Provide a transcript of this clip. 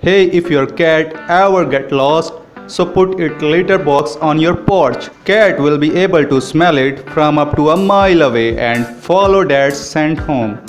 Hey, if your cat ever get lost, so put its litter box on your porch. Cat will be able to smell it from up to a mile away and follow that scent home.